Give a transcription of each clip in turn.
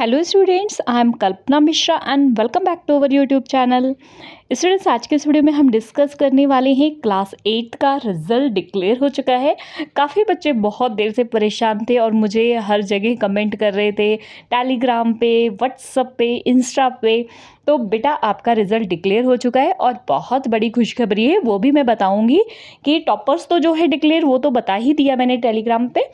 Hello students I am Kalpana Mishra and welcome back to our YouTube channel students आज के इस video में हम डिस्कस करने वाले हैं क्लास एट का रिज़ल्ट डिक्लेयर हो चुका है। काफ़ी बच्चे बहुत देर से परेशान थे और मुझे हर जगह कमेंट कर रहे थे टेलीग्राम पे व्हाट्सअप पे इंस्टा पे। तो बेटा, आपका रिज़ल्ट डिक्लेयर हो चुका है और बहुत बड़ी खुशखबरी है, वो भी मैं बताऊँगी कि टॉपर्स तो जो है डिक्लेयर वो तो बता ही दिया मैंने टेलीग्राम पे।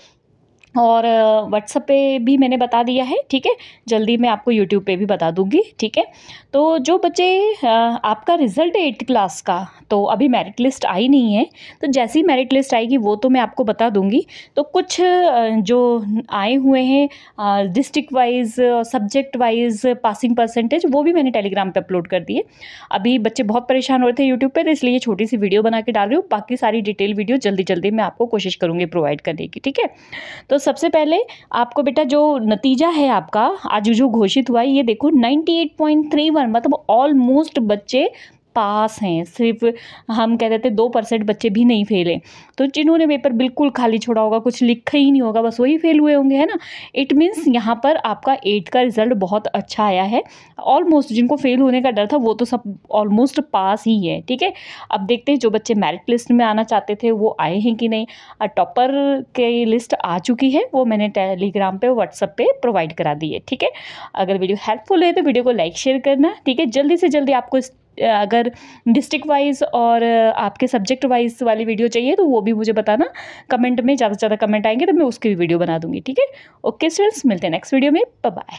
और व्हाट्सअप पे भी मैंने बता दिया है, ठीक है? जल्दी मैं आपको यूट्यूब पे भी बता दूँगी, ठीक है? तो जो बच्चे आपका रिज़ल्ट एट्थ क्लास का तो अभी मेरिट लिस्ट आई नहीं है तो जैसी मेरिट लिस्ट आएगी, वो तो मैं आपको बता दूँगी। तो कुछ जो आए हुए हैं district wise subject wise passing percentage वो भी मैंने टेलीग्राम पर अपलोड कर दिए। अभी बच्चे बहुत परेशान हो रहे थे यूट्यूब पर तो इसलिए छोटी सी वीडियो बना के डाल रही हूँ, बाकी सारी डिटेल वीडियो जल्दी जल्दी मैं आपको कोशिश करूँगी प्रोवाइड करने की, ठीक है? तो सबसे पहले आपको बेटा जो नतीजा है आपका, आज जो घोषित हुआ है, ये देखो 98.31 मतलब ऑलमोस्ट बच्चे पास हैं, सिर्फ़ हम कह देते दो परसेंट बच्चे भी नहीं फेल हैं। तो जिन्होंने पेपर बिल्कुल खाली छोड़ा होगा, कुछ लिखा ही नहीं होगा, बस वही फेल हुए होंगे, है ना? इट मीन्स यहाँ पर आपका एट का रिज़ल्ट बहुत अच्छा आया है। ऑलमोस्ट जिनको फेल होने का डर था, वो तो सब ऑलमोस्ट पास ही है, ठीक है? अब देखते हैं जो बच्चे मेरिट लिस्ट में आना चाहते थे, वो आए हैं कि नहीं? टॉपर के लिस्ट आ चुकी है, वो मैंने टेलीग्राम पे व्हाट्सअप पे प्रोवाइड करा दी है, ठीक है? अगर वीडियो हेल्पफुल है तो वीडियो को लाइक शेयर करना, ठीक है? जल्दी से जल्दी आपको इस अगर डिस्ट्रिक्ट वाइज और आपके सब्जेक्ट वाइज वाली वीडियो चाहिए तो वो भी मुझे बताना। कमेंट में ज़्यादा से ज़्यादा कमेंट आएँगे तो मैं उसकी भी वीडियो बना दूँगी, ठीक है? ओके स्टूडेंट्स मिलते हैं नेक्स्ट वीडियो में। बाय